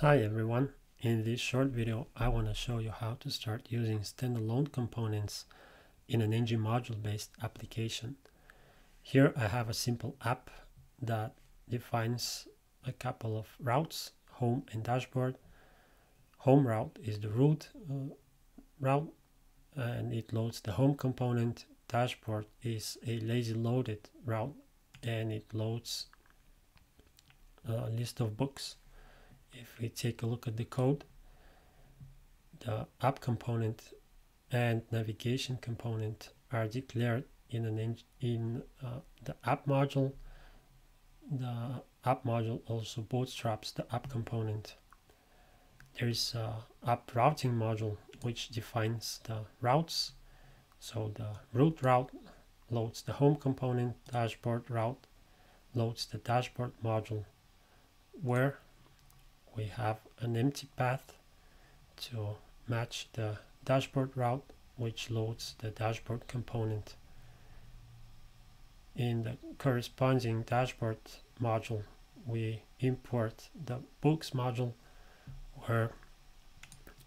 Hi everyone, in this short video I want to show you how to start using standalone components in an ng module based application. Here I have a simple app that defines a couple of routes, home and dashboard. Home route is the root uh, route and it loads the home component. Dashboard is a lazy loaded route and it loads a list of books if we take a look at the code, the app component and navigation component are declared in an in uh, the app module. The app module also bootstraps the app component. There is a app routing module which defines the routes. So the root route loads the home component, dashboard route loads the dashboard module where we have an empty path to match the dashboard route which loads the dashboard component. In the corresponding dashboard module we import the books module where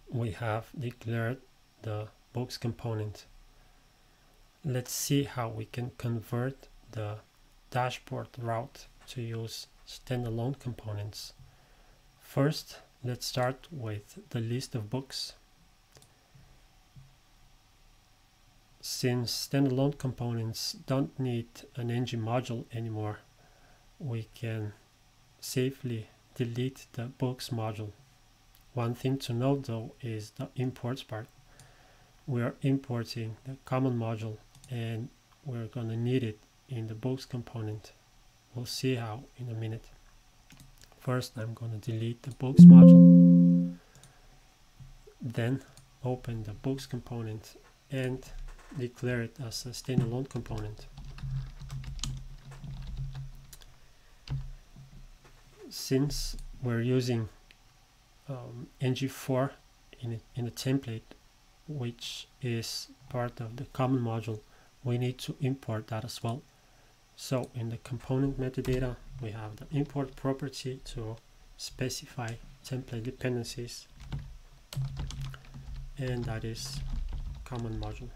we have declared the books component. Let's see how we can convert the dashboard route to use standalone components. First, let's start with the list of books. Since standalone components don't need an ng module anymore, we can safely delete the books module. One thing to note though is the imports part. We are importing the common module and we're going to need it in the books component. We'll see how in a minute. First, I'm going to delete the books module. Then open the books component and declare it as a standalone component. Since we're using um, ngFor in a, in a template which is part of the common module, we need to import that as well. So in the component metadata, we have the import property to specify template dependencies and that is common module.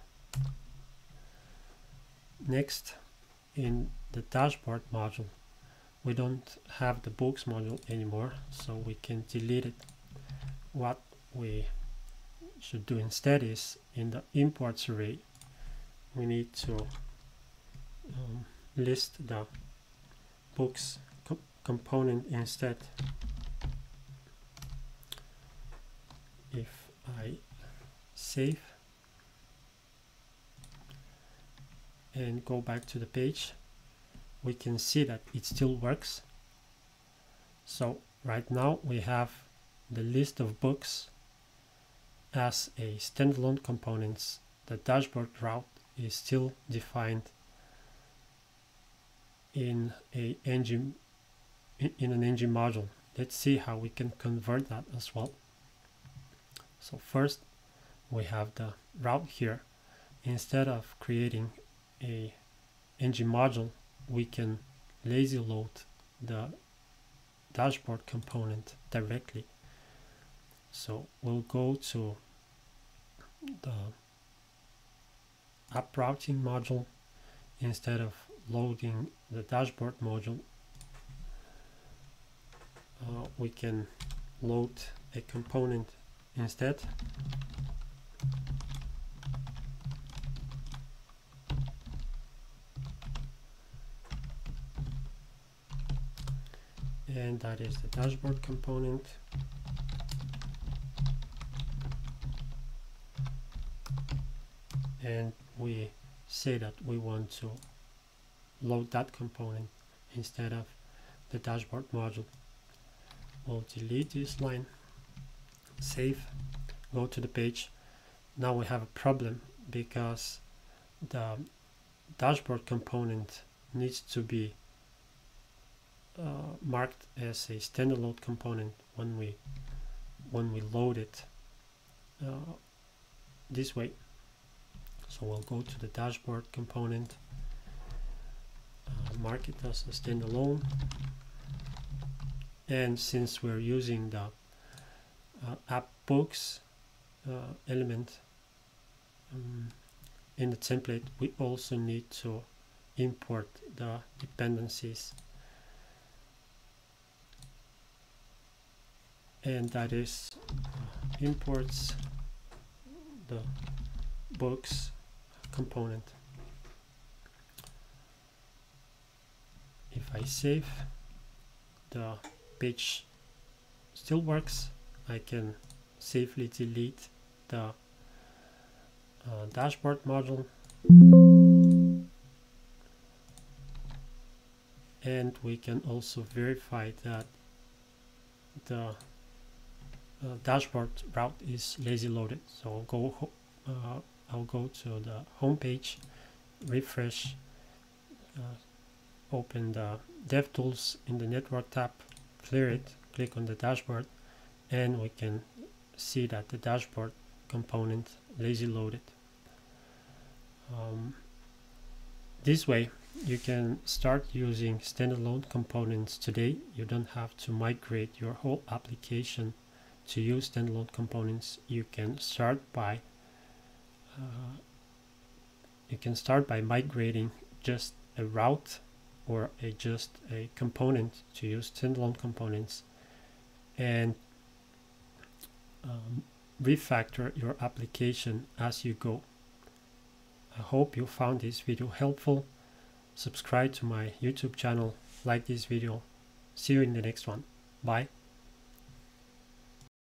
Next, in the dashboard module, we don't have the books module anymore, so we can delete it. What we should do instead is in the imports array, we need to um, list the books co component instead. If I save and go back to the page we can see that it still works. So right now we have the list of books as a standalone components. The dashboard route is still defined in a engine in an ng module. Let's see how we can convert that as well. So first we have the route here. Instead of creating a ng module we can lazy load the dashboard component directly. So we'll go to the app routing module instead of loading the dashboard module uh, we can load a component instead. And that is the dashboard component. And we say that we want to load that component instead of the dashboard module. We'll delete this line, save, go to the page. Now we have a problem because the dashboard component needs to be uh, marked as a standalone component when we when we load it uh, this way. So we'll go to the dashboard component mark it as a standalone. And since we're using the uh, app books uh, element um, in the template we also need to import the dependencies. And that is uh, imports the books component I save the page. Still works. I can safely delete the uh, dashboard module. And we can also verify that the uh, dashboard route is lazy loaded. So I'll go uh, I'll go to the home page refresh uh, open the DevTools in the network tab clear it click on the dashboard and we can see that the dashboard component lazy loaded. Um, this way you can start using standalone components today. You don't have to migrate your whole application to use standalone components. You can start by uh, you can start by migrating just a route or a just a component to use standalone components and um, refactor your application as you go. I hope you found this video helpful. Subscribe to my YouTube channel, like this video. See you in the next one. Bye.